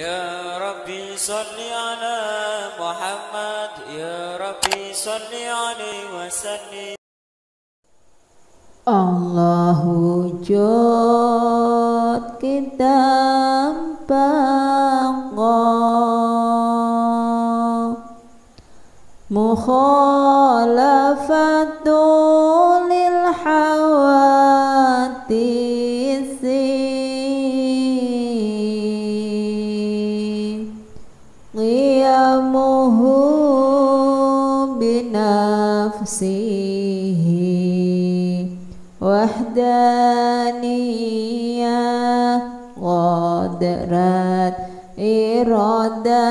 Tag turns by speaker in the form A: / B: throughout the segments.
A: يا ربي صل على محمد يا ربي صل عليه وسلم
B: Allah wujud kita bangga mukhalafatu نفسه وحدانية قدرات إرادة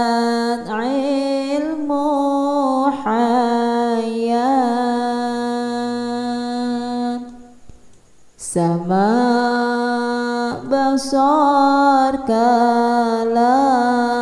B: علم حياة. سماء بصار كلام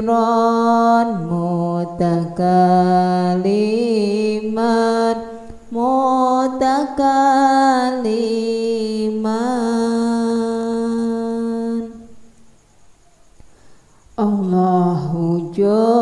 B: basiran mutakaliman mutakaliman. Allah wujud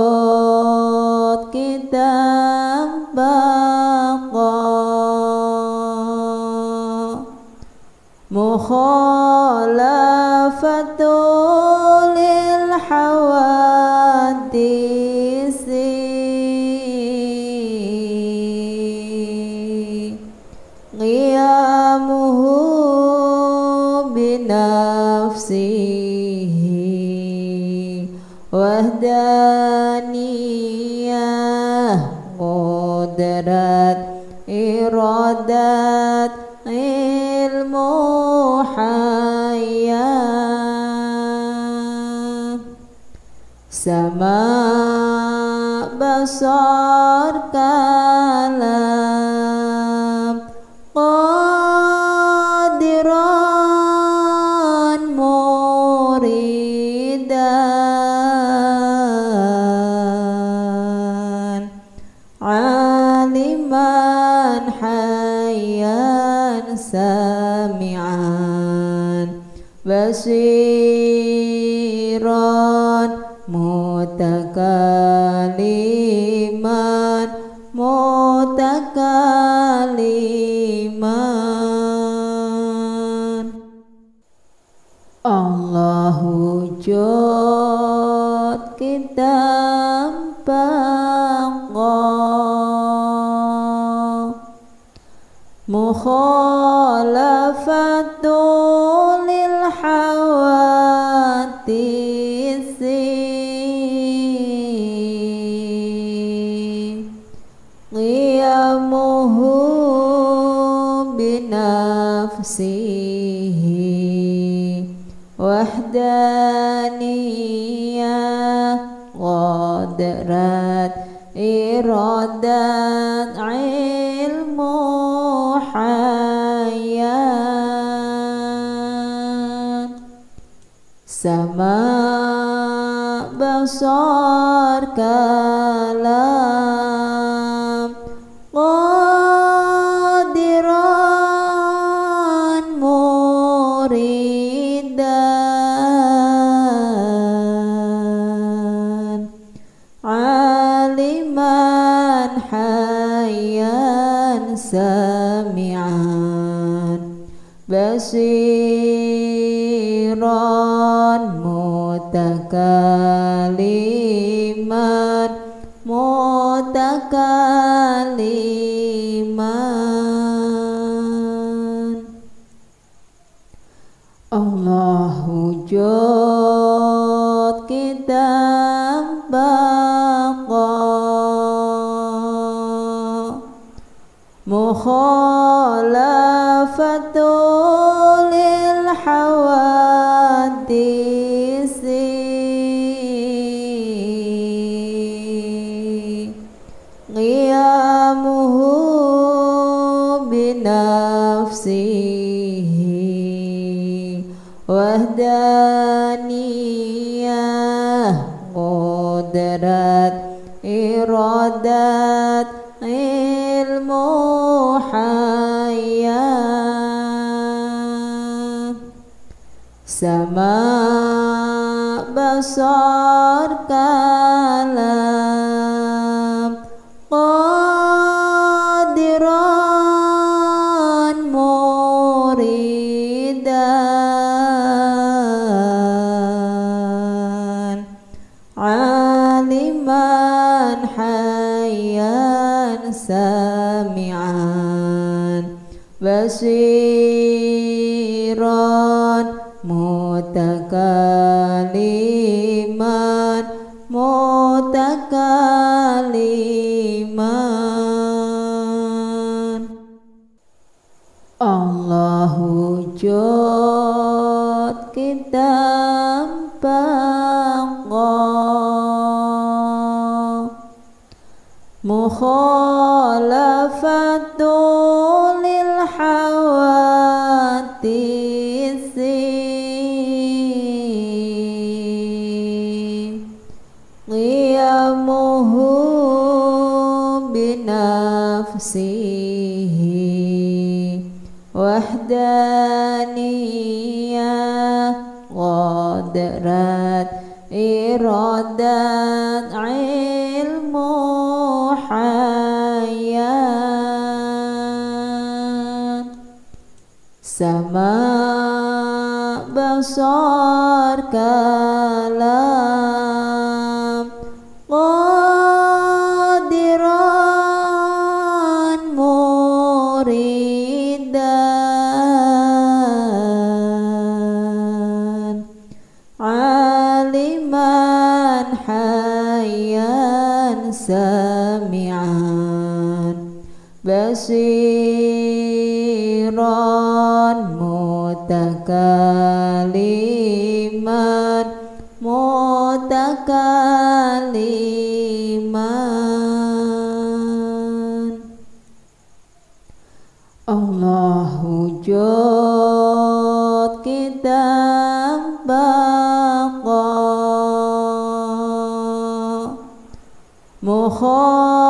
B: إرادات المحيا سماء بصر كلام sami'an basiran mutakaliman mutakaliman. Allah wujud kita bangga. Mukhalafatu نفسه قيامه بنفسه وحدانية قدرت إرادة الأبصار كلام قادرا مريدا عالما حيا سامعا. بصيرا mutakaliman mutakaliman Allah wujud kita bangga. Mukhalafatu بنفسه وحدانية قدرات إرادات علم حياة سماء بصر كلام kasiran mutakaliman mutakaliman. Allah wujud kita bangga. Mukhalafatu الحوادث. قيامه بنفسه. وحدانية قدرت إرادته sama basar kalam. Qadiran muridan. Aliman hayyan sami'an. Basiran mutakaliman mutakaliman Allah wujud kita baqa mukhalafatu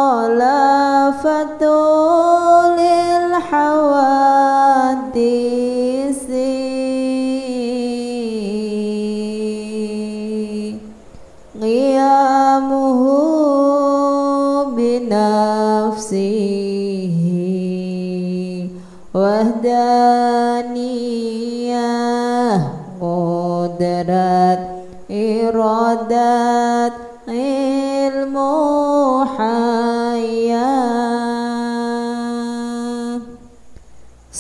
B: إرادات علم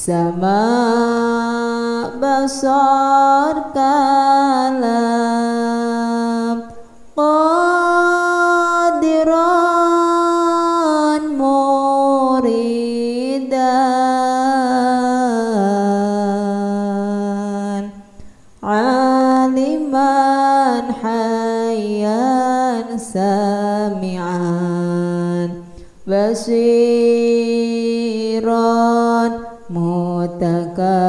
B: سماء بصر كلام samian basiran mutakalim